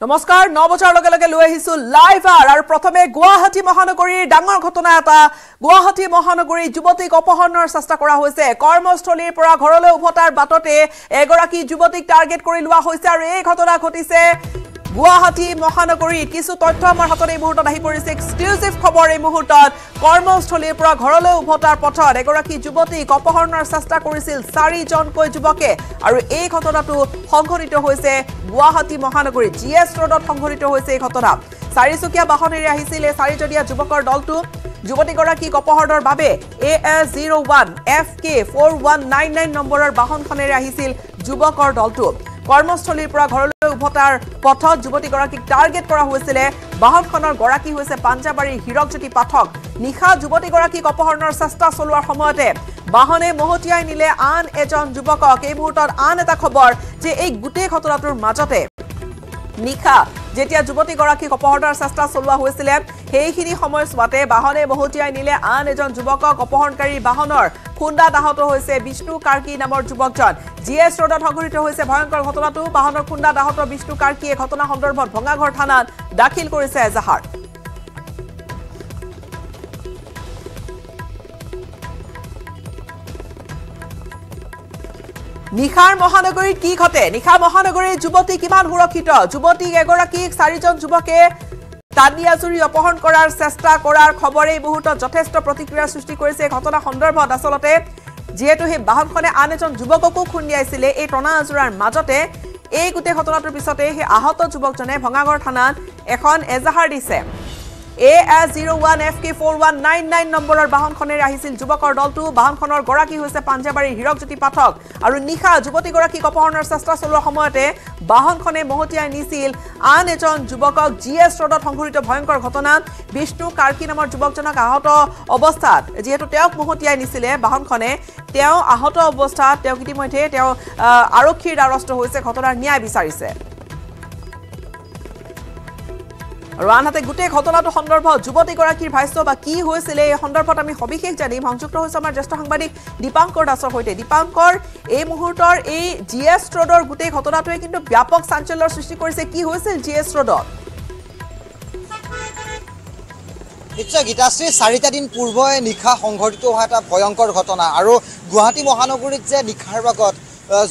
নমস্কাৰ ন বজাৰ লগে লগে লৈ আহিছো লাইভ আৰ আৰু প্ৰথমে গুৱাহাটী মহানগৰীৰ ডাঙৰ ঘটনা এটা। গুৱাহাটী মহানগৰীৰ যুৱতীক অপহৰণৰ চেষ্টা কৰা হৈছে। কৰ্মস্থলীৰ পৰা ঘৰলৈ উভতাৰ বাটতে এগৰাকী যুৱতীক টাৰ্গেট কৰি লোৱা হৈছে আৰু এই ঘটনা ঘটিছে। গুৱাহাটী মহানগৰীত কিছু তথ্য আমাৰ হাতত এই মুহূৰ্তত আহি পৰিছে। এক্সক্লুচিভ খবৰ এই মুহূৰ্তত। কৰ্মস্থলীৰ পৰা ঘৰলৈ উভতাৰ পথত এগৰাকী যুৱতীক অপহৰণৰ চেষ্টা কৰিছিল চাৰিজনকৈ যুৱকে আৰু এই ঘটনাটো সংঘটিত হৈছে গুৱাহাটী মহানগৰীত। জি এছ ৰোডত সংঘটিত হৈছে এই ঘটনা। চাৰিচকীয়া বাহনেৰে আহিছিল এই চাৰিজনীয়া যুৱকৰ দলটো। যুৱতীগৰাকীক অপহৰণৰ বাবে A S zero' one F K four one nine nine নম্বৰৰ বাহনখনেৰে আহিছিল যুৱকৰ দলটো। কৰ্মস্থলীৰ পৰা ঘৰলৈ উভতাৰ পথত যুৱতীগৰাকীক টাৰ্গেট কৰা হৈছিলে। বাহনখনৰ গৰাকী হৈছে পাঞ্জাবাৰীৰ হীৰকজ্যোতি পাঠক। নিশা যুৱতীগৰাকীক অপহৰণৰ চেষ্টা চলোৱাৰ সময়তে বাহনে মহতিয়াই নিলে আন এজন যুৱকক। এই মুহূৰ্তত আন এটা খবৰ যে এই গোটেই ঘটনাটোৰ মাজতে নিশা যেতিয়া যুৱতীগৰাকীক অপহৰণৰ চেষ্টা চলোৱা হৈছিলে সেইখিনি সময়ছোৱাতে বাহনে মহতিয়াই নিলে আন এজন যুৱকক অপহৰণকাৰী বাহনৰ। খুন্দাত আহত হৈছে বিষ্ণু কাৰ্কি নামৰ যুৱকজন। জি এছ ৰোডত সংঘটিত হৈছে ভয়ংকৰ ঘটনাটো বাহনৰ খুন্দাত আহত বিষ্ণু কাৰ্কিয়ে ঘটনা সন্দৰ্ভত ভঙাঘৰ থানাত দাখিল কৰিছে এজাহাৰ। নিশাৰ মহানগৰীত কি ঘটে? নিশা মহানগৰীৰ যুৱতী কিমান সুৰক্ষিত? যুৱতীক এগৰাকীক চাৰিজন যুৱকে টানি আজুৰি অপহৰণ কৰাৰ চেষ্টা কৰাৰ খবৰে এই মুহূৰ্তত যথেষ্ট প্ৰতিক্ৰিয়াৰ সৃষ্টি এই ঘটনা সন্দৰ্ভত। আচলতে যিহেতু সেই বাহনখনে আন এজন যুৱককো খুন্দিয়াইছিলে এই টনা আজোৰাৰ মাজতে এই গোটেই ঘটনাটোৰ পিছতে সেই আহত যুৱকজনে ভঙাগড় থানাত এখন এজাহাৰ দিছে। A S zero' one F K four one nine nine নম্বৰৰ বাহনখনেৰে আহিছিল যুৱকৰ দলটো। বাহনখনৰ গৰাকী হৈছে পাঞ্জাবাৰীৰ হীৰকজ্যোতি পাঠক আৰু নিশা যুৱতীগৰাকীক অপহৰণৰ চেষ্টা চলোৱাৰ সময়তে বাহনখনে মহতিয়াই নিছিল আন এজন যুৱকক জি এছ ৰোডত সংঘটিত ভয়ংকৰ ঘটনাত বিষ্ণু কাৰ্কি নামৰ যুৱকজনক আহত অৱস্থাত যিহেতু তেওঁক মহতিয়াই নিছিলে বাহনখনে তেওঁ আহত অৱস্থাত তেওঁক ইতিমধ্যে তেওঁ আৰক্ষীৰ দ্বাৰস্থ হৈছে ঘটনাৰ ন্যায় বিচাৰিছে। আৰু আনহাতে গোটেই ঘটনাটো সন্দৰ্ভত যুৱতীগৰাকীৰ ভাষ্য বা কি হৈছিলে এই সন্দৰ্ভত আমি সবিশেষ জানিম। সংযুক্ত হৈছে আমাৰ জ্যেষ্ঠ সাংবাদিক দীপাংকৰ দাসৰ সৈতে। দীপাংকৰ এই মুহূৰ্তৰ এই জি এছ ৰোডৰ গোটেই ঘটনাটোৱে কিন্তু ব্যাপক চাঞ্চল্যৰ সৃষ্টি কৰিছে। কি হৈছিল জি এছ ৰোডত? নিশ্চয় গীতাশ্ৰী চাৰিটা দিন পূৰ্বে নিশা সংঘটিত হোৱা এটা ভয়ংকৰ ঘটনা। আৰু গুৱাহাটী মহানগৰীত যে নিশাৰ ভাগত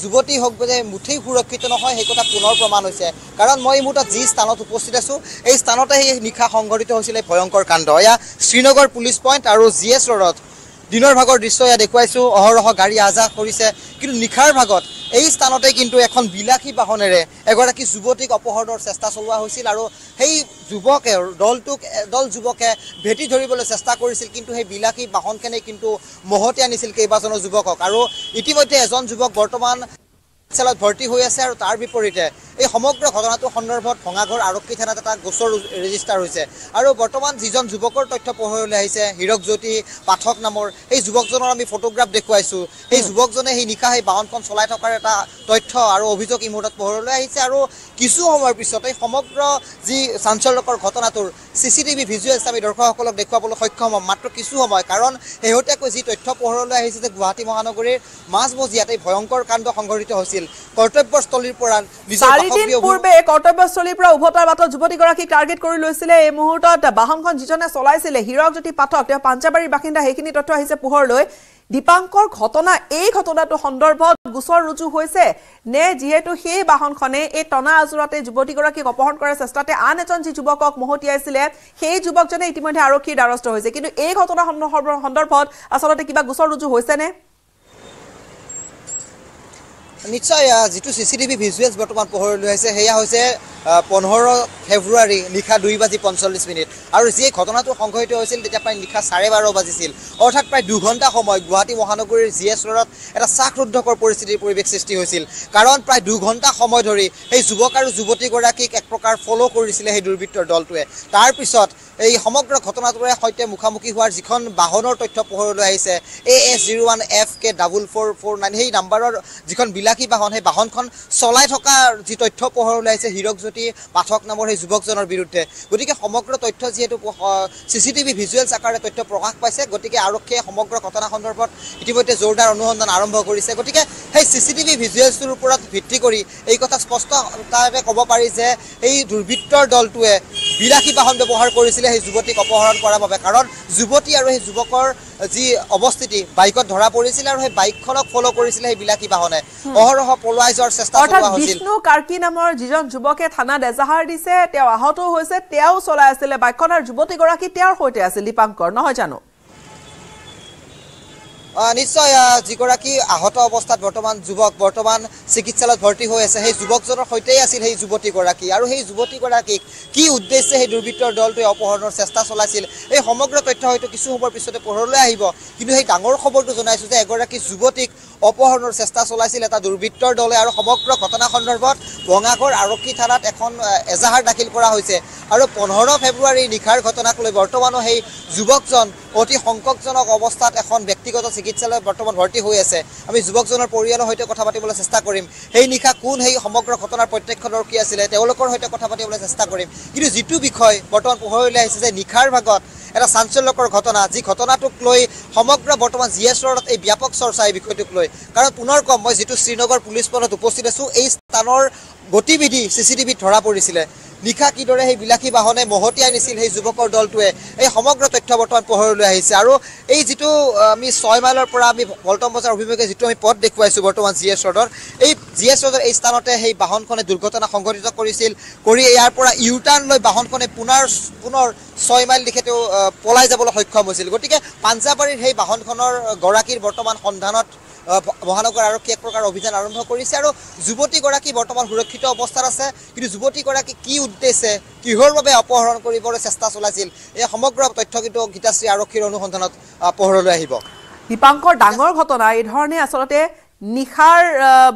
যুৱতী হওক যে মুঠেই সুৰক্ষিত নহয় সেই কথা পুনৰ প্ৰমাণ হৈছে। কাৰণ মই এই মুহূৰ্তত যি স্থানত উপস্থিত আছোঁ এই স্থানতে সেই নিশা সংঘটিত হৈছিল ভয়ংকৰ কাণ্ড। এয়া শ্ৰীনগৰ পুলিচ পইণ্ট আৰু জি এছ ৰোডত দিনৰ ভাগৰ দৃশ্য এয়া দেখুৱাইছোঁ। অহৰহ গাড়ী আহ যাহ কৰিছে কিন্তু নিশাৰ ভাগত এই স্থানতে কিন্তু এখন বিলাসী বাহনেৰে এগৰাকী যুৱতীক অপহৰণৰ চেষ্টা চলোৱা হৈছিল আৰু সেই যুৱকে দলটোক এদল যুৱকে ভেটি ধৰিবলৈ চেষ্টা কৰিছিল কিন্তু সেই বিলাসী বাহনখনে কিন্তু মহতি আনিছিল কেইবাজনো যুৱকক। আৰু ইতিমধ্যে এজন যুৱক বৰ্তমান চিকিৎসালয়ত ভৰ্তি হৈ আছে আৰু তাৰ বিপৰীতে এই সমগ্ৰ ঘটনাটোৰ সন্দৰ্ভত ভঙাঘৰ আৰক্ষী থানাত এটা গোচৰ ৰেজিষ্টাৰ হৈছে। আৰু বৰ্তমান যিজন যুৱকৰ তথ্য পোহৰলৈ আহিছে হীৰকজ্যোতি পাঠক নামৰ সেই যুৱকজনৰ আমি ফটোগ্ৰাফ দেখুৱাইছোঁ। সেই যুৱকজনে সেই নিশা সেই বাহনখন চলাই থকাৰ এটা তথ্য আৰু অভিযোগ এই মুহূৰ্তত পোহৰলৈ আহিছে আৰু কিছু সময়ৰ পিছতে সমগ্ৰ যি চাঞ্চল্যকৰ ঘটনাটোৰ চি চি টিভি ভিজুৱেলছ আমি দৰ্শকসকলক দেখুৱাবলৈ সক্ষম হ'ম। মাত্ৰ কিছু সময় কাৰণ শেহতীয়াকৈ যি তথ্য পোহৰলৈ আহিছে যে গুৱাহাটী মহানগৰীৰ মাজমজিয়াত এই ভয়ংকৰ কাণ্ড সংঘটিত হৈছিল। কৰ্তব্যস্থলীৰ পৰা নিজৰ চাৰিদিন পূৰ্বে কৰ্তব্যস্থলীৰ পৰা উভতাৰ বাটত যুৱতীগৰাকীক টাৰ্গেট কৰি লৈছিলে। এই মুহূৰ্তত বাহনখন যিজনে চলাইছিলে হীৰকজ্যোতি পাঠক তেওঁ পাঞ্জাবাৰীৰ বাসিন্দা সেইখিনি তথ্য আহিছে পোহৰলৈ। দীপাংকৰ ঘটনা এই ঘটনাটো সন্দৰ্ভত গোচৰ ৰুজু হৈছে নে যিহেতু সেই বাহনখনে এই টনা আজোৰাতে যুৱতীগৰাকীক অপহৰণ কৰাৰ চেষ্টাতে আন এজন যি যুৱকক মহতিয়াইছিলে সেই যুৱকজনে ইতিমধ্যে আৰক্ষীৰ দ্বাৰস্থ হৈছে। কিন্তু এই ঘটনা সন্দৰ্ভ- সন্দৰ্ভত আচলতে কিবা গোচৰ ৰুজু হৈছেনে? নিশ্চয় যিটো চি চি টিভি ভিজুৱেলছ বৰ্তমান পোহৰলৈ আহিছে সেয়া হৈছে পোন্ধৰ ফেব্ৰুৱাৰী নিশা দুই বাজি পঞ্চল্লিছ মিনিট। আৰু যি ঘটনাটো সংঘটিত হৈছিল তেতিয়া প্ৰায় নিশা চাৰে বাৰ বাজিছিল। অৰ্থাৎ প্ৰায় দুঘণ্টা সময় গুৱাহাটী মহানগৰীৰ জি এছ ৰোডত এটা শ্বাসৰুদ্ধকৰ পৰিস্থিতিৰ পৰিৱেশ সৃষ্টি হৈছিল। কাৰণ প্ৰায় দুঘণ্টা সময় ধৰি সেই যুৱক আৰু যুৱতীগৰাকীক এক প্ৰকাৰ ফ'ল' কৰিছিলে সেই দুৰ্বৃত্তৰ দলটোৱে। তাৰপিছত এই সমগ্ৰ ঘটনাটোৰে সৈতে মুখামুখি হোৱাৰ যিখন বাহনৰ তথ্য পোহৰলৈ আহিছে A S zero' one F K double four four nine সেই নাম্বাৰৰ যিখন বিলাসী বাহন সেই বাহনখন চলাই থকা যি তথ্য পোহৰলৈ আহিছে হীৰকজ্যোতি শুভজ্যোতি পাঠক নামৰ সেই যুৱকজনৰ বিৰুদ্ধে। গতিকে সমগ্ৰ তথ্য যিহেতু চি চি টিভি ভিজুৱেলছ আকাৰে তথ্য প্ৰকাশ পাইছে গতিকে আৰক্ষীয়ে সমগ্ৰ ঘটনা সন্দৰ্ভত ইতিমধ্যে জোৰদাৰ অনুসন্ধান আৰম্ভ কৰিছে। গতিকে সেই চি চি টিভি ভিজুৱেলছটোৰ ওপৰত ভিত্তি কৰি এই কথা স্পষ্টতাৰে ক'ব পাৰি যে এই দুৰ্বৃত্তৰ দলটোৱে বিলাসী বাহন ব্যৱহাৰ কৰিছিলে সেই যুৱতীক অপহৰণ কৰাৰ বাবে। কাৰণ যুৱতী আৰু সেই যুৱকৰ যি অৱস্থিতি বাইকত ধৰা পৰিছিলে আৰু সেই বাইকখনক ফ'ল' কৰিছিলে সেই বিলাসী বাহনে। অহৰহ পলুৱাই যোৱাৰ চেষ্টা চলোৱা হৈছিল। থানাত এজাহাৰ দিছে তেওঁ আহতও হৈছে তেওঁ চলাই আছিলে বাইকখন আৰু যুৱতীগৰাকী তেওঁৰ সৈতে আছিল দীপাংকৰ নহয় জানো? নিশ্চয় যিগৰাকী আহত অৱস্থাত বৰ্তমান যুৱক বৰ্তমান চিকিৎসালয়ত ভৰ্তি হৈ আছে সেই যুৱকজনৰ সৈতেই আছিল সেই যুৱতীগৰাকী। আৰু সেই যুৱতীগৰাকীক কি উদ্দেশ্যে সেই দুৰ্বৃত্তৰ দলটোৱে অপহৰণৰ চেষ্টা চলাইছিল এই সমগ্ৰ তথ্য হয়তো কিছু সময়ৰ পিছতে পোহৰলৈ আহিব। কিন্তু সেই ডাঙৰ খবৰটো জনাইছোঁ যে এগৰাকী যুৱতীক অপহৰণৰ চেষ্টা চলাইছিল এটা দুৰ্বৃত্তৰ দলে আৰু সমগ্ৰ ঘটনা সন্দৰ্ভত ভঙাগড় আৰক্ষী থানাত এখন এজাহাৰ দাখিল কৰা হৈছে। আৰু পোন্ধৰ ফেব্ৰুৱাৰীৰ নিশাৰ ঘটনাক লৈ বৰ্তমানো সেই যুৱকজন অতি সংকটজনক অৱস্থাত এখন ব্যক্তিগত চিকিৎসালয়ত বৰ্তমান ভৰ্তি হৈ আছে। আমি যুৱকজনৰ পৰিয়ালৰ সৈতে কথা পাতিবলৈ চেষ্টা কৰিম। সেই নিশা কোন সেই সমগ্ৰ ঘটনাৰ প্ৰত্যক্ষদৰ্শী আছিলে তেওঁলোকৰ সৈতে কথা পাতিবলৈ চেষ্টা কৰিম। কিন্তু যিটো বিষয় বৰ্তমান পোহৰলৈ আহিছে যে নিশাৰ ভাগত এটা চাঞ্চল্যকৰ ঘটনা যি ঘটনাটোক লৈ সমগ্ৰ বৰ্তমান জি এছ ৰোডত এই ব্যাপক চৰ্চা এই বিষয়টোক লৈ। কাৰণ পুনৰ কম মই যিটো শ্ৰীনগৰ পুলিচ পথত উপস্থিত আছোঁ এই স্থানৰ গতিবিধি চি চি টিভিত ধৰা পৰিছিলে। নিশা কিদৰে সেই বিলাসী বাহনে মহতিয়াই নিছিল সেই যুৱকৰ দলটোৱে এই সমগ্ৰ তথ্য বৰ্তমান পোহৰলৈ আহিছে। আৰু এই যিটো আমি ছয় মাইলৰ পৰা আমি পল্টন বজাৰ অভিমুখে যিটো আমি পথ দেখুৱাইছোঁ বৰ্তমান জি এছ ৰোডৰ এই জি এছ ৰোডৰ এই স্থানতে সেই বাহনখনে দুৰ্ঘটনা সংঘটিত কৰিছিল। কৰি ইয়াৰ পৰা ইউ টাৰ্ণ লৈ বাহনখনে পুনৰ পুনৰ ছয় মাইল দিশে তেওঁ পলাই যাবলৈ সক্ষম হৈছিল। গতিকে পাঞ্জাবাৰীৰ সেই বাহনখনৰ গৰাকীৰ বৰ্তমান সন্ধানত মহানগৰ আৰক্ষী এক প্ৰকাৰ অভিযান আৰম্ভ কৰিছে আৰু যুৱতীগৰাকী বৰ্তমান সুৰক্ষিত অৱস্থাত আছে। কিন্তু যুৱতীগৰাকী কি উদ্দেশ্যে কিহৰ বাবে অপহৰণ কৰিবলৈ চেষ্টা চলাইছিল এই সমগ্ৰ তথ্য কিন্তু গীতাশ্ৰী আৰক্ষীৰ অনুসন্ধানত আহ, পোহৰলৈ আহিব। দীপাংকৰ ডাঙৰ ঘটনা এই ধৰণে আচলতে নিশাৰ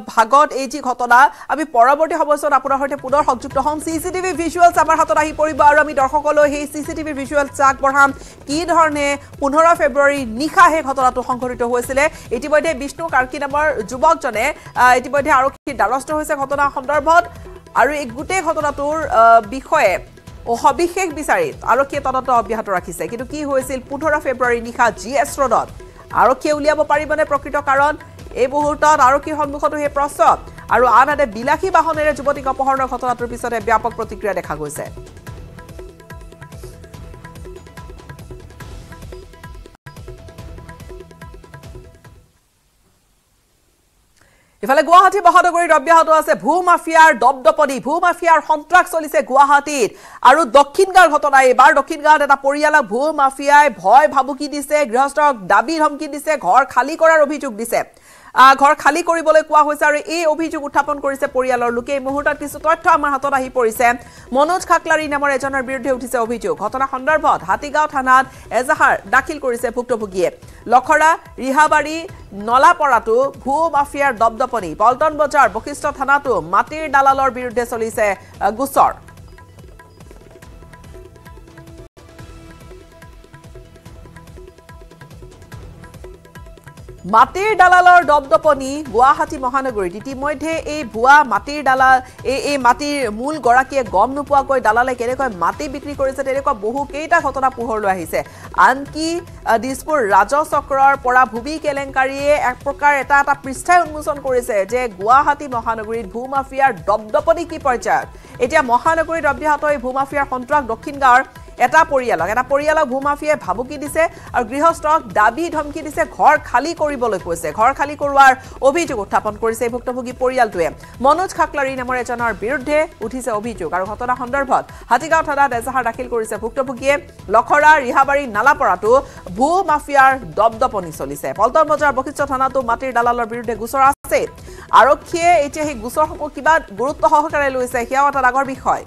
ভাগত এই যি ঘটনা আমি পৰৱৰ্তী সময়ছোৱাত আপোনাৰ সৈতে পুনৰ সংযুক্ত হ'ম। চি চি টিভি ভিজুৱেলছ আমাৰ হাতত আহি পৰিব আৰু আমি দৰ্শকলৈ সেই চি চি টিভি ভিজুৱেলছ আগবঢ়াম কি ধৰণে পোন্ধৰ ফেব্ৰুৱাৰী নিশা সেই ঘটনাটো সংঘটিত হৈছিলে ইতিমধ্যে বিষ্ণু কাৰ্কি নামৰ যুৱকজনে ইতিমধ্যে আৰক্ষীৰ দ্বাৰস্থ হৈছে ঘটনা সন্দৰ্ভত। আৰু এই গোটেই ঘটনাটোৰ বিষয়ে সবিশেষ বিচাৰি আৰক্ষীয়ে তদন্ত অব্যাহত ৰাখিছে। কিন্তু কি হৈছিল পোন্ধৰ ফেব্ৰুৱাৰী নিশা জি এছ ৰোডত? আৰক্ষীয়ে উলিয়াব পাৰিবনে প্ৰকৃত কাৰণ? এই মুহূৰ্তত আৰক্ষীৰ সন্মুখতো সেই প্ৰশ্ন আৰু আনহাতে বিলাসী বাহনেৰে যুৱতীক অপহৰণৰ ঘটনাটোৰ পিছতে ব্যাপক প্ৰতিক্ৰিয়া দেখা গৈছে। ইফালে গুৱাহাটী মহানগৰীত অব্যাহত আছে ভূ মাফিয়াৰ দপদপনি। ভূ মাফিয়াৰ সন্ত্ৰাস চলিছে গুৱাহাটীত আৰু দক্ষিণ গাঁৱৰ ঘটনা। এইবাৰ দক্ষিণ গাঁৱত এটা পৰিয়ালক ভূ মাফিয়াই ভয় ভাবুকি দিছে গৃহস্থক দাবী ধমকি দিছে ঘৰ খালী কৰাৰ অভিযোগ দিছে। ঘৰ খালী কৰিবলৈ কোৱা হৈছে আৰু এই অভিযোগ উত্থাপন কৰিছে পৰিয়ালৰ লোকে। এই মুহূৰ্তত কিছু তথ্য আমাৰ হাতত আহি পৰিছে। মনোজ খাকলাৰী নামৰ এজনৰ বিৰুদ্ধে উঠিছে অভিযোগ। ঘটনা সন্দৰ্ভত হাতীগাঁও থানাত এজাহাৰ দাখিল কৰিছে ভুক্তভোগীয়ে। লখৰা ৰিহাবাৰী নলাপৰাটো ভূ মাফিয়াৰ দপদপনি। পল্টন বজাৰ বশিষ্ঠ থানাতো মাটিৰ দালালৰ বিৰুদ্ধে চলিছে গোচৰ। মাটিৰ দালালৰ দপদপনি গুৱাহাটী মহানগৰীত ইতিমধ্যে এই ভুৱা মাটিৰ দালাল এই এই মাটিৰ মূল গৰাকীয়ে গম নোপোৱাকৈ দালালে কেনেকৈ মাটি বিক্ৰী কৰিছে তেনেকুৱা বহু কেইটা ঘটনা পোহৰলৈ আহিছে। আনকি দিছপুৰ ৰাজহ চক্ৰৰ পৰা ভূমি কেলেংকাৰীয়ে এক প্ৰকাৰ এটা এটা পৃষ্ঠাই উন্মোচন কৰিছে যে গুৱাহাটী মহানগৰীত ভূ মাফিয়াৰ দপদপনি কি পৰ্যায়ত? এতিয়া মহানগৰীত অব্যাহত এই ভূ মাফিয়াৰ সন্ত্ৰাস দক্ষিণ গাঁৱৰ এটা পৰিয়ালক এটা পৰিয়ালক ভূমাফিয়াই ভাবুকি দিছে আৰু গৃহস্থক দাবী ধমকি দিছে ঘৰ খালী কৰিবলৈ কৈছে। ঘৰ খালী কৰোৱাৰ অভিযোগ উত্থাপন কৰিছে এই ভুক্তভোগী পৰিয়ালটোৱে। মনোজ খাকলাৰী নামৰ এজনৰ বিৰুদ্ধে উঠিছে অভিযোগ আৰু ঘটনা সন্দৰ্ভত হাতীগাঁও থানাত এজাহাৰ দাখিল কৰিছে ভুক্তভোগীয়ে। লখৰা ৰিহাবাৰী নালাপৰাটো ভূ মাফিয়াৰ দপদপনি চলিছে। পল্টন বজাৰ বশিষ্ঠ থানাতো মাটিৰ দালালৰ বিৰুদ্ধে গোচৰ আছে। আৰক্ষীয়ে এতিয়া সেই গোচৰসমূহ কিবা গুৰুত্ব সহকাৰে লৈছে সেয়াও এটা ডাঙৰ বিষয়।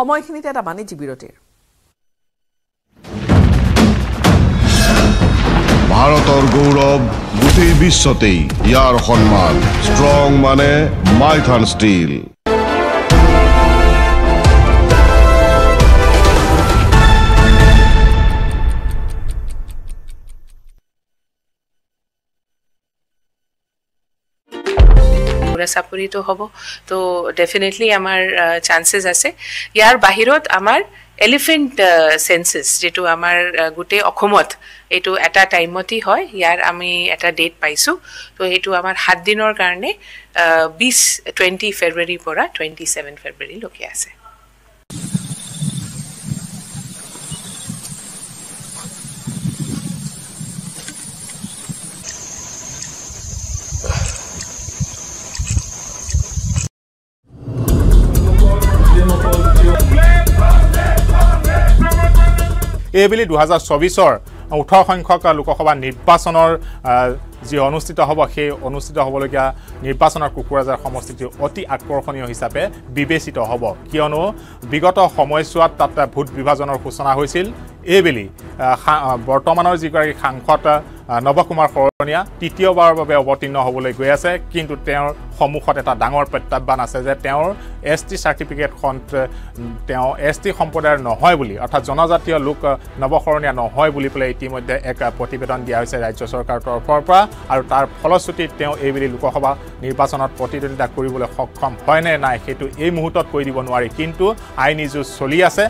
সময়খিনিতে এটা বাণিজ্যিক বিৰতিৰ। ভাৰতৰ গৌৰৱ গোটেই বিশ্বতেই ইয়াৰ সন্মান ষ্ট্ৰং মানে মাইথান ষ্টীল চাপৰিতো হ'ব। তো ডেফিনেটলি আমাৰ চান্সেছ আছে। ইয়াৰ বাহিৰত আমাৰ এলিফেণ্ট চেঞ্চাছ যিটো আমাৰ গোটেই অসমত এইটো এটা টাইমতেই হয়। ইয়াৰ আমি এটা ডেট পাইছোঁ। তো সেইটো আমাৰ সাত দিনৰ কাৰণে বিছ টুৱেণ্টি ফেব্ৰুৱাৰীৰ পৰা টুৱেণ্টি ছেভেন ফেব্ৰুৱাৰীলৈকে আছে। এইবুলি দুহেজাৰ চৌবিছৰ ওঠৰ সংখ্যক লোকসভা নিৰ্বাচনৰ যি অনুষ্ঠিত হ'ব সেই অনুষ্ঠিত হ'বলগীয়া নিৰ্বাচনৰ কোকৰাঝাৰ সমষ্টিটো অতি আকৰ্ষণীয় হিচাপে বিবেচিত হ'ব। কিয়নো বিগত সময়ছোৱাত তাত ভোট বিভাজনৰ সূচনা হৈছিল। এইবেলি বৰ্তমানৰ যিগৰাকী সাংসদ নৱকুমাৰ শৰণীয়া তৃতীয়বাৰৰ বাবে অৱতীৰ্ণ হ'বলৈ গৈ আছে। কিন্তু তেওঁৰ সন্মুখত এটা ডাঙৰ প্ৰত্যাহ্বান আছে যে তেওঁৰ এছ টি চাৰ্টিফিকেটখন তেওঁ এছ টি সম্প্ৰদায়ৰ নহয় বুলি অৰ্থাৎ জনজাতীয় লোক নৱশৰণীয়া নহয় বুলি পেলাই ইতিমধ্যে এক প্ৰতিবেদন দিয়া হৈছে ৰাজ্য চৰকাৰৰ তৰফৰ পৰা। আৰু তাৰ ফলশ্ৰুতিত তেওঁ এইবেলি লোকসভা নিৰ্বাচনত প্ৰতিদ্বন্দ্বিতা কৰিবলৈ সক্ষম হয় নে নাই সেইটো এই মুহূৰ্তত কৈ দিব নোৱাৰি। কিন্তু আইনী যুঁজ চলি আছে।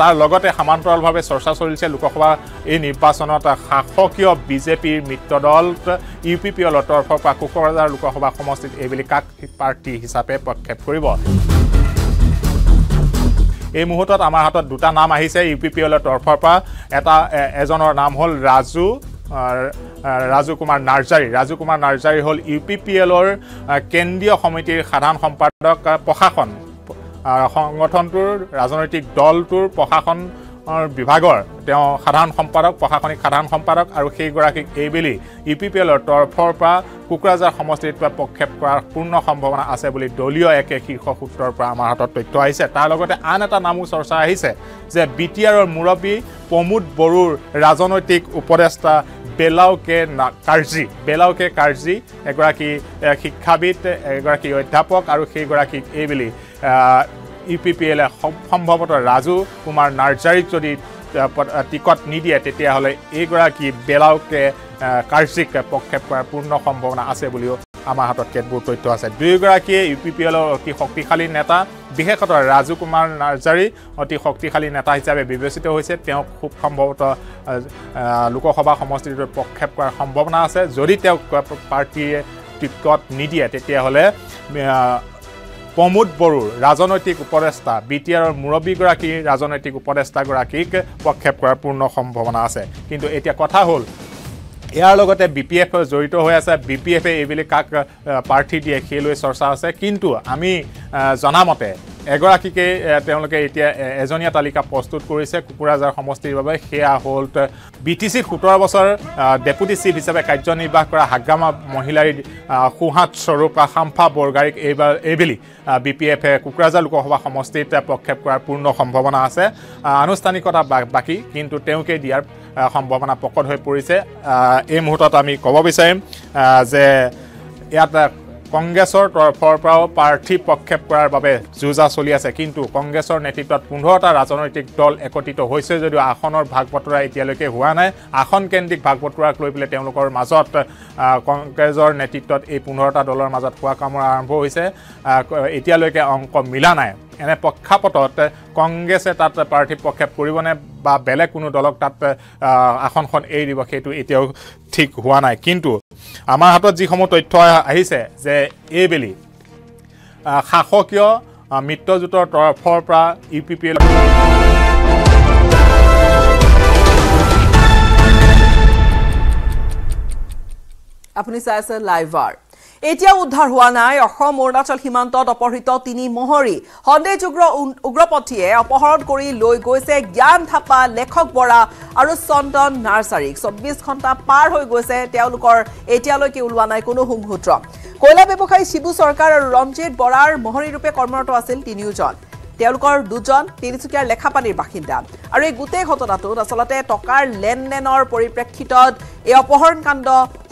তাৰ লগতে সমান্তৰালভাৱে চৰ্চা চলিছে লোকসভা এই নিৰ্বাচনত শাসকীয় বিজেপিৰ মিত্ৰ দল ইউ পি পি এলৰ তৰফৰ পৰা কোকৰাঝাৰ লোকসভা সমষ্টিত এইবেলি কাক প্ৰাৰ্থী হিচাপে প্ৰক্ষেপ কৰিব? এই মুহূৰ্তত আমাৰ হাতত দুটা নাম আহিছে। ইউ পি পি এলৰ তৰফৰ পৰা এটা এজনৰ নাম হ'ল ৰাজু ৰাজু কুমাৰ নাৰ্জাৰী। ৰাজু কুমাৰ নাৰ্জাৰী হ'ল ইউ পি পি এলৰ কেন্দ্ৰীয় সমিতিৰ সাধাৰণ সম্পাদক প্ৰশাসন। সংগঠনটোৰ ৰাজনৈতিক দলটোৰ প্ৰশাসনৰ বিভাগৰ তেওঁ সাধাৰণ সম্পাদক প্ৰশাসনিক সাধাৰণ সম্পাদক আৰু সেইগৰাকীক এইবেলি ইউ পি পি এলৰ তৰফৰ পৰা কোকৰাঝাৰ সমষ্টিত প্ৰক্ষেপ কৰাৰ পূৰ্ণ সম্ভাৱনা আছে বুলি দলীয় একে শীৰ্ষ সূত্ৰৰ পৰা আমাৰ হাতত তথ্য আহিছে। তাৰ লগতে আন এটা নামো চৰ্চা আহিছে যে বি টি আৰৰ মুৰব্বী প্ৰমোদ বড়োৰ ৰাজনৈতিক উপদেষ্টা বেলাও কে কাৰ্জী বেলাও কে কাৰ্জী এগৰাকী শিক্ষাবিদ এগৰাকী অধ্যাপক আৰু সেইগৰাকীক এইবেলি ইউ পি পি এলে সম- সম্ভৱতঃ ৰাজু কুমাৰ নাৰ্জাৰীক যদি টিকট নিদিয়ে তেতিয়াহ'লে এইগৰাকী বেলাওকে আহ, কাৰ্যিক প্ৰক্ষেপ কৰাৰ পূৰ্ণ সম্ভাৱনা আছে বুলিও আমাৰ হাতত কেতবোৰ তথ্য আছে। দুয়োগৰাকীয়ে ইউ পি পি এলৰ অতি শক্তিশালী নেতা বিশেষতঃ ৰাজু কুমাৰ নাৰ্জাৰী অতি শক্তিশালী নেতা হিচাপে বিবেচিত হৈছে। তেওঁক খুব সম্ভৱতঃ লোকসভা সমষ্টিটোত প্ৰক্ষেপ কৰাৰ সম্ভাৱনা আছে। যদি তেওঁক পাৰ্টীয়ে টিকট নিদিয়ে তেতিয়াহ'লে প্ৰমোদ বড়োৰ ৰাজনৈতিক উপদেষ্টা বি টি আৰৰ মুৰব্বীগৰাকী ৰাজনৈতিক উপদেষ্টাগৰাকীক প্ৰক্ষেপ কৰাৰ পূৰ্ণ সম্ভাৱনা আছে। কিন্তু এতিয়া কথা হ'ল ইয়াৰ লগতে বি পি এফ জড়িত হৈ আছে। বি পি এফে এইবুলি কাক প্ৰাৰ্থী দিয়ে সেই লৈ চৰ্চা আছে। কিন্তু আমি জনামতে এগৰাকীকে তেওঁলোকে এতিয়া এজনীয়া তালিকা প্ৰস্তুত কৰিছে কোকৰাঝাৰ সমষ্টিৰ বাবে। সেয়া হ'ল বি টি চিত সোতৰ বছৰ ডেপুটি চিফ হিচাপে কাৰ্যনিৰ্বাহ কৰা হাগ্ৰামা মহিলাৰ সোঁহাত স্বৰূপ শাম্ফা বৰগাৰীক এইবাৰ এইবেলি বি পি এফে কোকৰাঝাৰ লোকসভা সমষ্টিত প্ৰক্ষেপ কৰাৰ পূৰ্ণ সম্ভাৱনা আছে। আনুষ্ঠানিকতা বা- বাকী কিন্তু তেওঁকে দিয়াৰ সম্ভাৱনা প্ৰকট হৈ পৰিছে। এই মুহূৰ্তত আমি ক'ব বিচাৰিম যে ইয়াত কংগ্ৰেছৰ তৰফৰ পৰাও প্ৰাৰ্থী প্ৰক্ষেপ কৰাৰ বাবে যুঁজা চলি আছে। কিন্তু কংগ্ৰেছৰ নেতৃত্বত পোন্ধৰটা ৰাজনৈতিক দল একত্ৰিত হৈছে যদিও আসনৰ ভাগ বতৰা এতিয়ালৈকে হোৱা নাই। আসন কেন্দ্ৰিক ভাগ বতৰাক লৈ পেলাই তেওঁলোকৰ মাজত কংগ্ৰেছৰ নেতৃত্বত এই পোন্ধৰটা দলৰ মাজত হোৱা কামোৰা আৰম্ভ হৈছে। এতিয়ালৈকে অংক মিলা নাই। এনে প্ৰেক্ষাপটত কংগ্ৰেছে তাত প্ৰাৰ্থী প্ৰক্ষেপ কৰিবনে বা বেলেগ কোনো দলক তাত আসনখন এৰি দিব সেইটো এতিয়াও ঠিক হোৱা নাই। কিন্তু আমাৰ হাতত যিসমূহ তথ্য আহিছে যে এইবেলি শাসকীয় মিত্ৰজোঁটৰ তৰফৰ পৰা ইউ পি পি এল আপুনি চাই আছে লাইভাৰ এতিয়াও উদ্ধাৰ হোৱা নাই। অসম অৰুণাচল সীমান্তত অপহৃত তিনি মহৰী। সন্দেহযুগ্ৰ উ- উগ্ৰপন্থীয়ে অপহৰণ কৰি লৈ গৈছে জ্ঞান থাপা লেখক বৰা আৰু চন্দন নাৰ্চাৰীক। চৌব্বিছ ঘণ্টা পাৰ হৈ গৈছে তেওঁলোকৰ এতিয়ালৈকে ওলোৱা নাই কোনো সুংসূত্ৰ কয়লা ব্যৱসায়ী শিবু চৰকাৰ আৰু ৰঞ্জিত বৰাৰ মহৰীৰূপে কৰ্মৰত আছিল তিনিওজন। তেওঁলোকৰ দুজন তিনিচুকীয়াৰ লেখাপানীৰ বাসিন্দা। আৰু এই গোটেই ঘটনাটোত আচলতে টকাৰ লেনদেনৰ পৰিপ্ৰেক্ষিতত এই অপহৰণ কাণ্ড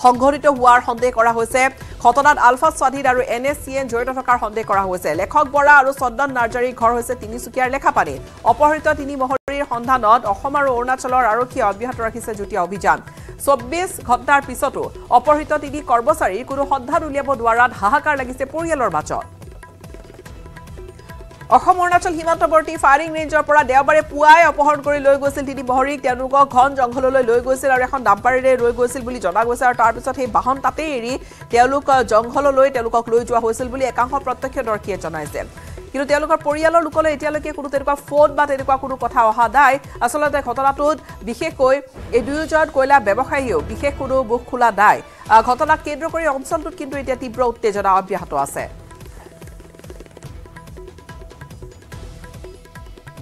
সংঘটিত হোৱাৰ সন্দেহ কৰা হৈছে। ঘটনাত আলফা স্বাধীন আৰু এন এছ চি এন জড়িত থকাৰ সন্দেহ কৰা হৈছে। লেখক বৰা আৰু চন্দন নাৰ্জাৰীৰ ঘৰ হৈছে তিনিচুকীয়াৰ লেখাপানী। অপহৃত তিনি মহৰীৰ সন্ধানত অসম আৰু অৰুণাচলৰ আৰক্ষীয়ে অব্যাহত ৰাখিছে যুটীয়া অভিযান। চৌব্বিছ ঘণ্টাৰ পিছতো অপহৃত তিনি কৰ্মচাৰীৰ কোনো সন্ধান উলিয়াব নোৱাৰাত হাহাকাৰ লাগিছে পৰিয়ালৰ মাজত। অসম অৰুণাচল সীমান্তৱৰ্তী ফায়াৰিং ৰেঞ্জৰ পৰা দেওবাৰে পুৱাই অপহৰণ কৰি লৈ গৈছিল তিনি বহৰীক তেওঁলোকক ঘন জংঘললৈ লৈ গৈছিল আৰু এখন ডাম্পাৰেৰে লৈ গৈছিল বুলি জনা গৈছে আৰু তাৰপিছত সেই বাহন তাতেই এৰি তেওঁলোক জংঘললৈ তেওঁলোকক লৈ যোৱা হৈছিল বুলি একাংশ প্ৰত্যক্ষদৰ্শীয়ে জনাইছে। কিন্তু তেওঁলোকৰ পৰিয়ালৰ লোকলৈ এতিয়ালৈকে কোনো তেনেকুৱা ফোন বা তেনেকুৱা কোনো কথা অহা নাই। আচলতে ঘটনাটোত বিশেষকৈ এই দুয়োজন কয়লা ব্যৱসায়ীয়েও বিশেষ কোনো মুখ খোলা নাই। ঘটনাক কেন্দ্ৰ কৰি অঞ্চলটোত কিন্তু এতিয়া তীব্ৰ উত্তেজনা অব্যাহত আছে।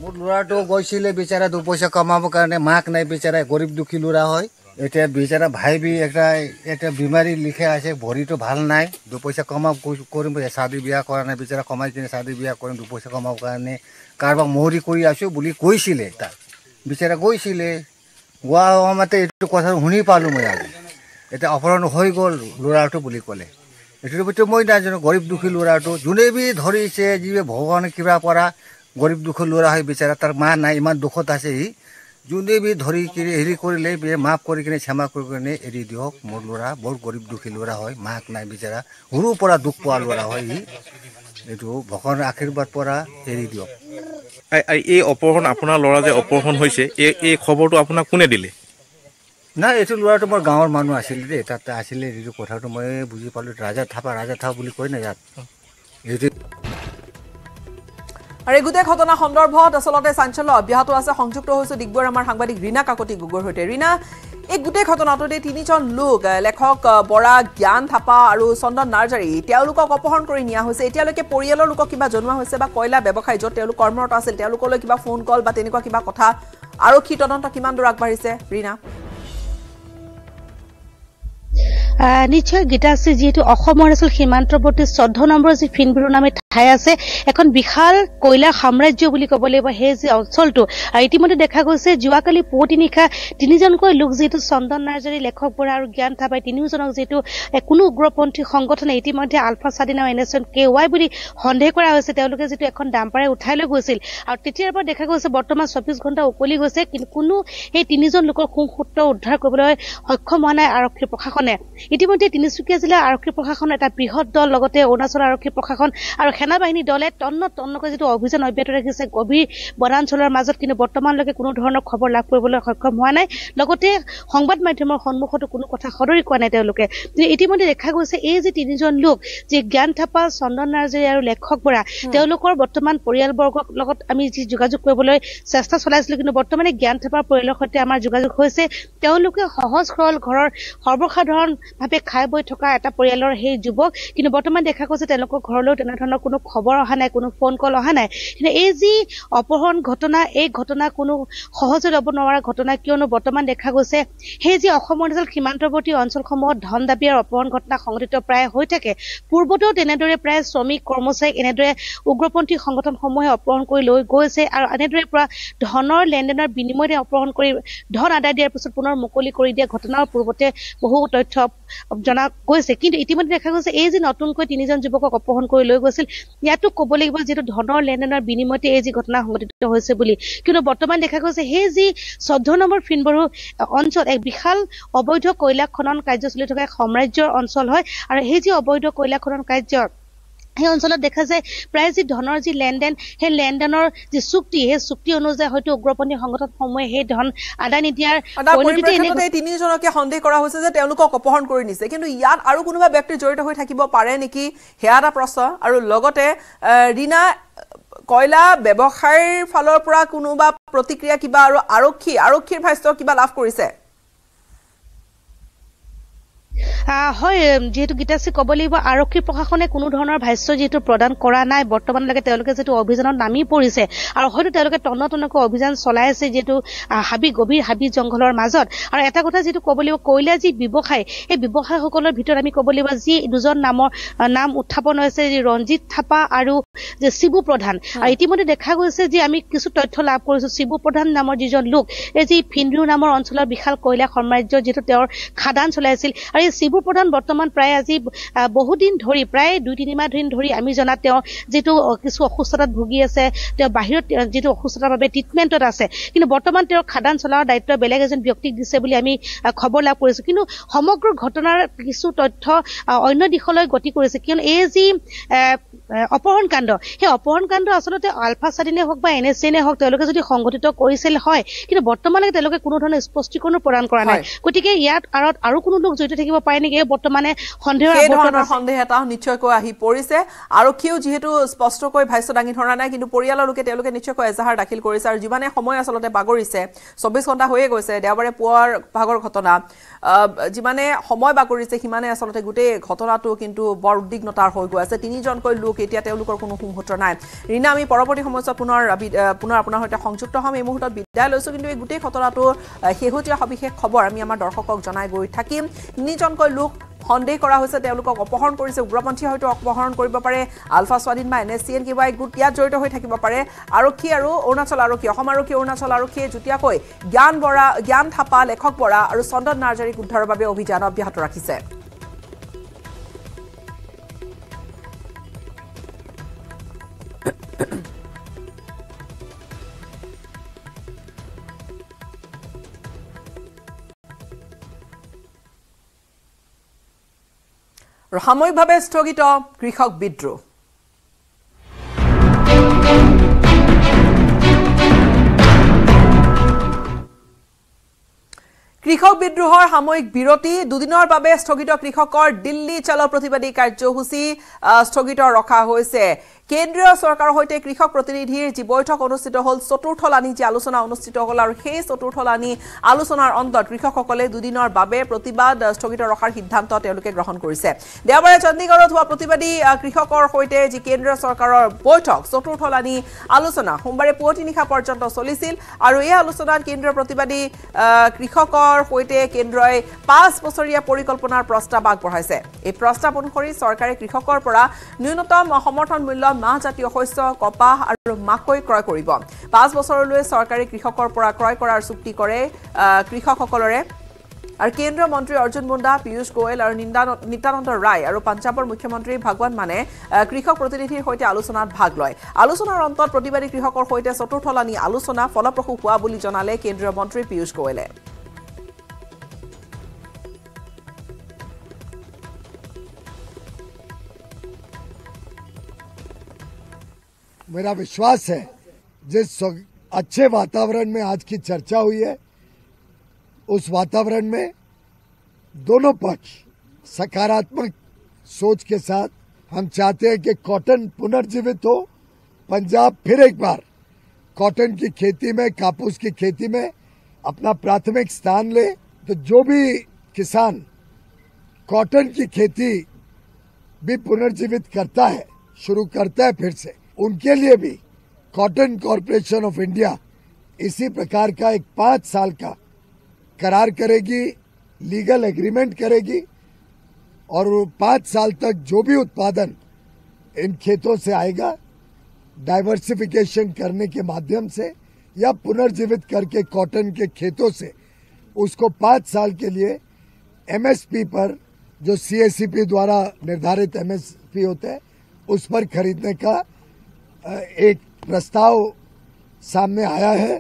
মোৰ ল'ৰাটো গৈছিলে বিচাৰা দুপইচা কমাবৰ কাৰণে মাক নাই বিচাৰা গৰীব দুখী ল'ৰা হয়। এতিয়া বিচাৰা ভাই বি এটা এতিয়া বেমাৰী লিখা আছে ভৰিটো ভাল নাই দুপইচা কমাব কৰিম চাদি বিয়া কৰা নাই বিচাৰা কমাই কিনে চাদি বিয়া কৰিম দুপইচা কমাবৰ কাৰণে কাৰোবাক মহৰি কৰি আছোঁ বুলি কৈছিলে তাক। বিচাৰা গৈছিলে গোৱা সময়তে এইটো কথা শুনি পালোঁ মই আজি। এতিয়া অপহৰণ হৈ গ'ল ল'ৰাটো বুলি ক'লে। এইটোৰ ভিতৰত মই নাজানো গৰীব দুখী ল'ৰাটো যোনে বি ধৰিছে যি ভগৱানে কিবা পৰা গৰীব দুখী ল'ৰা হয় বিচাৰা তাৰ মা নাই ইমান দুখত আছে সি। যোনে বি ধৰি কিনে হেৰি কৰিলে বি মাফ কৰি কিনে ক্ষমা কৰি কিনে এৰি দিয়ক মোৰ ল'ৰা বৰ গৰীব দুখী ল'ৰা হয় মাক নাই বিচাৰা সৰুৰ পৰা দুখ পোৱা ল'ৰা হয় সি। এইটো ভগৱানৰ আশীৰ্বাদ পৰা এৰি দিয়ক। এই অপহৰণ আপোনাৰ ল'ৰা যে অপহৰণ হৈছে এই এই খবৰটো আপোনাক কোনে দিলে? নাই এইটো ল'ৰাটো মোৰ গাঁৱৰ মানুহ আছিলে দেই তাতে আছিলে এইটো কথাটো মই বুজি পালোঁ ৰাজা থাপা ৰাজা থাপা বুলি কয় না ইয়াত। এইটো আৰু এই গোটেই ঘটনা সন্দৰ্ভত আচলতে চাঞ্চল্য অব্যাহত আছে। সংযুক্ত হৈছো ডিগবৈৰ আমাৰ সাংবাদিক ৰীণা কাকতি গগৈৰ সৈতে। ৰীণা এই গোটেই ঘটনাটোতে তিনিজন লোক লেখক বৰা জ্ঞান থাপা আৰু চন্দন নাৰ্জাৰী তেওঁলোকক অপহৰণ কৰি নিয়া হৈছে। এতিয়ালৈকে পৰিয়ালৰ লোকক কিবা জনোৱা হৈছে বা কয়লা ব্যৱসায়ী য'ত তেওঁলোক কৰ্মৰত আছিল তেওঁলোকলৈ কিবা ফোন কল বা তেনেকুৱা কিবা কথা আৰক্ষী তদন্ত কিমান দূৰ আগবাঢ়িছে? ৰীণা নিশ্চয় গীতাশ্ৰী যিহেতু অসম অৰুণাচল সীমান্তৱৰ্তী চৈধ্য নম্বৰ যি ফিনবিৰু নামে ঠাই আছে। এখন বিশাল কয়লা সাম্ৰাজ্য বুলি ক'ব লাগিব। সেই যি অঞ্চলটো আৰু ইতিমধ্যে দেখা গৈছে যোৱাকালি পুৱতি নিশা তিনিজনকৈ লোক যিহেতু চন্দন নাৰ্জাৰী লেখক বৰা আৰু জ্ঞান থাপাই তিনিওজনক যিহেতু কোনো উগ্ৰপন্থী সংগঠনে ইতিমধ্যে আলফা স্বাধীন আৰু N S N K Y বুলি সন্দেহ কৰা হৈছে। তেওঁলোকে যিটো এখন ডাম্পাৰে উঠাই লৈ গৈছিল। আৰু তেতিয়াৰ পৰা দেখা গৈছে বৰ্তমান চৌবিশ ঘণ্টা উকলি গৈছে। কিন্তু কোনো সেই তিনিজন লোকৰ সুসূত্ৰ উদ্ধাৰ কৰিবলৈ সক্ষম হোৱা নাই আৰক্ষী প্ৰশাসনে। ইতিমধ্যে তিনিচুকীয়া জিলা আৰক্ষী প্ৰশাসনৰ এটা বৃহৎ দল লগতে অৰুণাচল আৰক্ষী প্ৰশাসন আৰু সেনা বাহিনী দলে তন্ন তন্নকৈ যিটো অভিযান অব্যাহত ৰাখিছে গভীৰ বনাঞ্চলৰ মাজত কিন্তু বৰ্তমানলৈকে কোনো ধৰণৰ খবৰ লাভ কৰিবলৈ সক্ষম হোৱা নাই। লগতে সংবাদ মাধ্যমৰ সন্মুখতো কোনো কথা সদৰি কোৱা নাই তেওঁলোকে। ইতিমধ্যে দেখা গৈছে এই যে তিনিজন লোক যি জ্ঞান থাপা চন্দন নাৰ্জাৰী আৰু লেখক বৰা তেওঁলোকৰ বৰ্তমান পৰিয়ালবৰ্গৰ লগত আমি যি যোগাযোগ কৰিবলৈ চেষ্টা চলাইছিলো কিন্তু বৰ্তমানে জ্ঞান থাপাৰ পৰিয়ালৰ সৈতে আমাৰ যোগাযোগ হৈছে। তেওঁলোকে সহজ সৰল ঘৰৰ সৰ্বসাধাৰণ ভাৱে খাই বৈ থকা এটা পৰিয়ালৰ সেই যুৱক কিন্তু বৰ্তমান দেখা গৈছে তেওঁলোকৰ ঘৰলৈও তেনেধৰণৰ কোনো খবৰ অহা নাই কোনো ফোন কল অহা নাই। এই যি অপহৰণ ঘটনা এই ঘটনা কোনো সহজে ল'ব নোৱাৰা ঘটনা কিয়নো বৰ্তমান দেখা গৈছে সেই যি অসম অৰুণাচল সীমান্তৱৰ্তী অঞ্চলসমূহত ধন দাবী আৰু অপহৰণ ঘটনা সংঘটিত প্ৰায় হৈ থাকে। পূৰ্বতেও তেনেদৰে প্ৰায় শ্ৰমিক কৰ্মচাৰীক এনেদৰে উগ্ৰপন্থী সংগঠনসমূহে অপহৰণ কৰি লৈ গৈছে আৰু এনেদৰে পৰা ধনৰ লেনদেনৰ বিনিময়তে অপহৰণ কৰি ধন আদায় দিয়াৰ পিছত পুনৰ মুকলি কৰি দিয়া ঘটনাৰ পূৰ্বতে বহু তথ্য জনা গৈছে। কিন্তু ইতিমধ্যে দেখা গৈছে এই যি নতুনকৈ তিনিজন যুৱকক অপহৰণ কৰি লৈ গৈছিল ইয়াতো ক'ব লাগিব যিহেতু ধনৰ লেনদেনৰ বিনিময়তে এই যি ঘটনা সংঘটিত হৈছে বুলি। কিন্তু বৰ্তমান দেখা গৈছে সেই যি চৈধ্য নম্বৰ ফিনবৰু অঞ্চল এক বিশাল অবৈধ কয়লা খনন কাৰ্য চলি থকা এক সাম্ৰাজ্যৰ অঞ্চল হয়। আৰু সেই যি অবৈধ কয়লা খনন কাৰ্য সেই অঞ্চলত দেখা যায় প্ৰায় যি ধনৰ যি লেনদেন সেই লেনদেনৰ যি চুক্তি সেই চুক্তি অনুযায়ী হয়তো উগ্ৰপন্থী সংগঠনসমূহে সেই ধন আদায় নিদিয়াৰ তিনিজনকে সন্দেহ কৰা হৈছে যে তেওঁলোকক অপহৰণ কৰি নিছে। কিন্তু ইয়াত আৰু কোনোবা ব্যক্তি জড়িত হৈ থাকিব পাৰে নেকি? সেয়া এটা প্ৰশ্ন। আৰু লগতে ৰীণা কয়লা ব্যৱসায়ীৰ ফালৰ পৰা কোনোবা প্ৰতিক্ৰিয়া কিবা আৰু আৰক্ষী আৰক্ষীৰ ভাষ্য কিবা লাভ কৰিছে? হয় যিহেতু গীতাশ্ৰী ক'ব লাগিব আৰক্ষী প্ৰশাসনে কোনো ধৰণৰ ভাষ্য যিহেতু প্ৰদান কৰা নাই বৰ্তমানলৈকে তেওঁলোকে যিটো অভিযানত নামি পৰিছে। আৰু হয়তো তেওঁলোকে তন্ন তন্নকৈ অভিযান চলাই আছে যিহেতু হাবি গভীৰ হাবি জংঘলৰ মাজত। আৰু এটা কথা যিটো ক'ব লাগিব কয়লা যি ব্যৱসায় সেই ব্যৱসায়সকলৰ ভিতৰত আমি ক'ব লাগিব যি দুজন নামৰ নাম উত্থাপন হৈছে ৰঞ্জিত থাপা আৰু যে শিবু প্ৰধান। আৰু ইতিমধ্যে দেখা গৈছে যে আমি কিছু তথ্য লাভ কৰিছো। শিবু প্ৰধান নামৰ যিজন লোক এই যি ফিনৰু নামৰ অঞ্চলৰ বিশাল কয়লা সাম্ৰাজ্য যিহেতু তেওঁৰ খাদান চলাইছিল আৰু এই শিবু প্ৰধান বৰ্তমান প্ৰায় আজি বহুদিন ধৰি প্ৰায় দুই তিনিমাহ দিন ধৰি আমি জনাত তেওঁ যিটো কিছু অসুস্থতাত ভুগি আছে তেওঁ বাহিৰত যিটো অসুস্থতাৰ বাবে ট্ৰিটমেণ্টত আছে কিন্তু বৰ্তমান তেওঁৰ খাদান চলোৱাৰ দায়িত্ব বেলেগ এজন ব্যক্তিক দিছে বুলি আমি খবৰ লাভ কৰিছো। কিন্তু সমগ্ৰ ঘটনাৰ কিছু তথ্য অন্য দিশলৈ গতি কৰিছে। কিয়নো এই যি অপহৰণ কাণ্ড। সেই অপহৰণ কাণ্ড আচলতে আলফা স্বাধীনে হওক বা এন এছ চিনে হওক তেওঁলোকে যদি সংগঠিত কৰিছিল হয়। কিন্তু বৰ্তমানলৈকে তেওঁলোকে কোনো ধৰণৰ স্পষ্টীকৰণো প্ৰদান কৰা নাই। গতিকে ইয়াত আঁৰত আৰু কোনো লোক জড়িত থাকিব পাৰে নেকি? বৰ্তমানে সন্দেহৰ। সন্দেহ এটা নিশ্চয়কৈ আহি পৰিছে। আৰক্ষীয়েও যিহেতু স্পষ্টকৈ ভাষ্য দাঙি ধৰা নাই কিন্তু পৰিয়ালৰ লোকে তেওঁলোকে নিশ্চয়কৈ এজাহাৰ দাখিল কৰিছে আৰু যিমানে সময় আচলতে বাগৰিছে চৌবিছ ঘণ্টা হৈয়ে গৈছে দেওবাৰে পুৱাৰ ভাগৰ ঘটনা। যিমানে সময় বাগৰিছে সিমানে আচলতে গোটেই ঘটনাটো কিন্তু বৰ উদ্বিগ্নতাৰ হৈ গৈ আছে। তিনিজনকৈ লোক এতিয়া তেওঁলোকৰ কোনো সুমূৰ্ত নাই। ৰীণা আমি পৰৱৰ্তী সময়ছোৱাত পুনৰ পুনৰ আপোনাৰ সৈতে সংযুক্ত হ'ম। এই মুহূৰ্তত বিদায় লৈছোঁ কিন্তু এই গোটেই ঘটনাটোৰ আহ, শেহতীয়া সবিশেষ খবৰ আমি আমাৰ দৰ্শকক জনাই গৈ থাকিম। তিনিজনকৈ লোক সন্দেহ কৰা হৈছে তেওঁলোকক অপহৰণ কৰিছে। উগ্ৰপন্থীয়ে হয়তো অপহৰণ কৰিব পাৰে। আলফা স্বাধীন বা এন এছ চি এন কিবা গোট ইয়াত জড়িত হৈ থাকিব পাৰে। আৰক্ষী আৰু অৰুণাচল আৰক্ষী অসম আৰক্ষী অৰুণাচল আৰক্ষীয়ে যুটীয়াকৈ জ্ঞান বৰা জ্ঞান থাপা লেখক বৰা আৰু চন্দন নাৰ্জাৰীক উদ্ধাৰৰ বাবে অভিযান অব্যাহত ৰাখিছে। সাময়িকভাৱে স্থগিত কৃষক বিদ্ৰোহ। কৃষক বিদ্ৰোহৰ সাময়িক বিৰতি দুদিনৰ বাবে স্থগিত কৃষকৰ দিল্লী চলো প্ৰতিবাদী কাৰ্যসূচী স্থগিত ৰখা হৈছে। কেন্দ্ৰীয় চৰকাৰৰ সৈতে কৃষক প্ৰতিনিধিৰ যি বৈঠক অনুষ্ঠিত হ'ল চতুৰ্থলানি যি আলোচনা অনুষ্ঠিত হ'ল আৰু সেই চতুৰ্থলানি আলোচনাৰ অন্তত কৃষকসকলে দুদিনৰ বাবে প্ৰতিবাদ স্থগিত ৰখাৰ সিদ্ধান্ত তেওঁলোকে গ্ৰহণ কৰিছে। দেওবাৰে চণ্ডীগড়ত হোৱা প্ৰতিবাদী কৃষকৰ সৈতে যি কেন্দ্ৰীয় চৰকাৰৰ বৈঠক চতুৰ্থলানি আলোচনা সোমবাৰে পুৱতি নিশা পৰ্যন্ত চলিছিল আৰু এই আলোচনাত কেন্দ্ৰীয় প্ৰতিবাদী কৃষকৰ সৈতে কেন্দ্ৰই পাঁচ বছৰীয়া পৰিকল্পনাৰ প্ৰস্তাৱ আগবঢ়াইছে। এই প্ৰস্তাৱ অনুসৰি চৰকাৰে কৃষকৰ পৰা ন্যূনতম সমৰ্থন মূল্য মাহজাতীয় শস্য কপাহ আৰু মাকৈ ক্ৰয় কৰিব। পাঁচ বছৰলৈ চৰকাৰে কৃষকৰ পৰা ক্ৰয় কৰাৰ চুক্তি কৰে কৃষকসকলৰে। আৰু কেন্দ্ৰীয় মন্ত্ৰী অৰ্জুন মুণ্ডা পীয়ুষ গোৱেল আৰু নিত্যানন্দ ৰায় আৰু পাঞ্জাৱৰ মুখ্যমন্ত্ৰী ভগৱান মানে কৃষক প্ৰতিনিধিৰ সৈতে আলোচনাত ভাগ লয়। আলোচনাৰ অন্তত প্ৰতিবাদী কৃষকৰ সৈতে চতুৰ্থলানি আলোচনা ফলপ্ৰসূ হোৱা বুলি জনালে কেন্দ্ৰীয় মন্ত্ৰী পীয়ুষ গোৱেলে। मेरा विश्वास है, जिस अच्छे वातावरण में आज की चर्चा हुई है, उस वातावरण में दोनों पक्ष सकारात्मक सोच के साथ, हम चाहते हैं कि कॉटन पुनर्जीवित हो। पंजाब फिर एक बार कॉटन की खेती में, कापूस की खेती में अपना प्राथमिक स्थान ले। तो जो भी किसान कॉटन की खेती भी पुनर्जीवित करता है, शुरू करता है फिर से। उनके लिए भी कॉटन कॉरपोरेशन ऑफ़ इंडिया इसी प्रकार का एक पाँच साल का करार करेगी, लीगल एग्रीमेंट करेगी और पाँच साल तक जो भी उत्पादन इन खेतों से आएगा डाइवर्सिफिकेशन करने के माध्यम से या पुनर्जीवित करके कॉटन के खेतों से, उसको पाँच साल के लिए एमएसपी पर, जो सीएससीपी द्वारा निर्धारित एमएसपी होता है, उस पर खरीदने का एक प्रस्ताव सामने आया है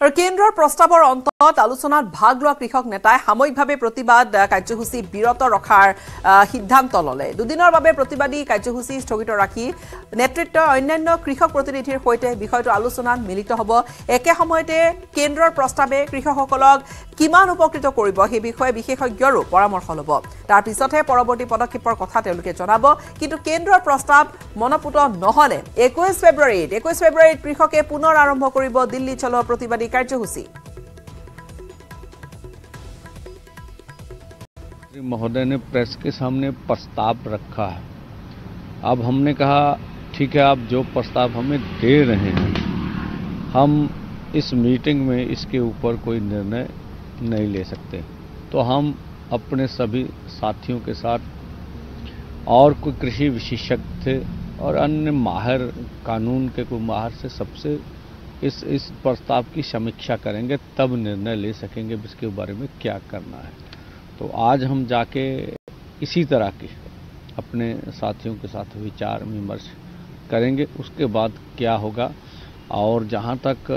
আৰু কেন্দ্ৰৰ প্ৰস্তাৱৰ অন্তত আলোচনাত ভাগ লোৱা কৃষক নেতাই সাময়িকভাৱে প্ৰতিবাদ কাৰ্যসূচী বিৰত ৰখাৰ সিদ্ধান্ত ল'লে। দুদিনৰ বাবে প্ৰতিবাদী কাৰ্যসূচী স্থগিত ৰাখি নেতৃত্বই অন্যান্য কৃষক প্ৰতিনিধিৰ সৈতে বিষয়টো আলোচনাত মিলিত হ'ব। একে সময়তে কেন্দ্ৰৰ প্ৰস্তাৱে কৃষকসকলক কিমান উপকৃত কৰিব সেই বিষয়ে বিশেষজ্ঞৰো পৰামৰ্শ ল'ব। তাৰ পিছতহে পৰৱৰ্তী পদক্ষেপৰ কথা তেওঁলোকে জনাব। কিন্তু কেন্দ্ৰৰ প্ৰস্তাৱ মনপুত নহ'লে একৈছ ফেব্ৰুৱাৰীত একৈছ ফেব্ৰুৱাৰীত কৃষকে পুনৰ আৰম্ভ কৰিব দিল্লী চলোৱা প্ৰতিবাদী কাৰ্যসূচী। श्री महोदय ने प्रेस के सामने प्रस्ताव रखा है। अब हमने कहा, ठीक है, आप जो प्रस्ताव हमें दे रहे हैं, हम इस मीटिंग में इसके ऊपर कोई निर्णय नहीं ले सकते। तो हम अपने सभी साथियों के साथ और कोई कृषि विशेषज्ञ थे और अन्य माहर, कानून के कोई माहर से सबसे इस इस प्रस्ताव की समीक्षा करेंगे, तब निर्णय ले सकेंगे इसके बारे में क्या करना है। तो आज हम जाके इसी तरह के अपने साथियों के साथ विचार विमर्श करेंगे। उसके बाद क्या होगा? और जहाँ तक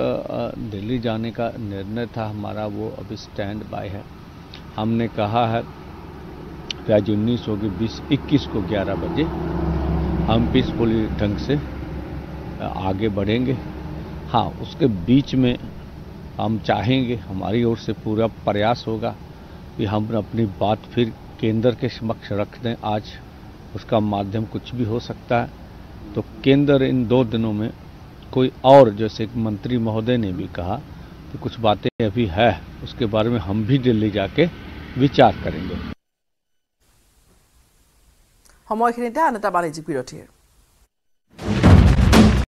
दिल्ली जाने का निर्णय था हमारा, वो अभी स्टैंड बाय है। हमने कहा है कि आज उन्नीस होगी, बीस, इक्कीस को ग्यारह बजे। हम पीसफुली ढंग से आगे बढ़ेंगे। हाँ उसके बीच में हम चाहेंगे, हमारी ओर से पूरा प्रयास होगा। कि हम अपनी बात फिर केंद्र के समक्ष रख दें आज उसका माध्यम कुछ भी हो सकता है तो केंद्र इन दो दिनों में कोई और जैसे कि मंत्री महोदय ने भी कहा कि कुछ बातें अभी है उसके बारे में हम भी दिल्ली जाके विचार करेंगे সময়খিনিতে আন এটা বাণিজ্যিক বিৰতিৰ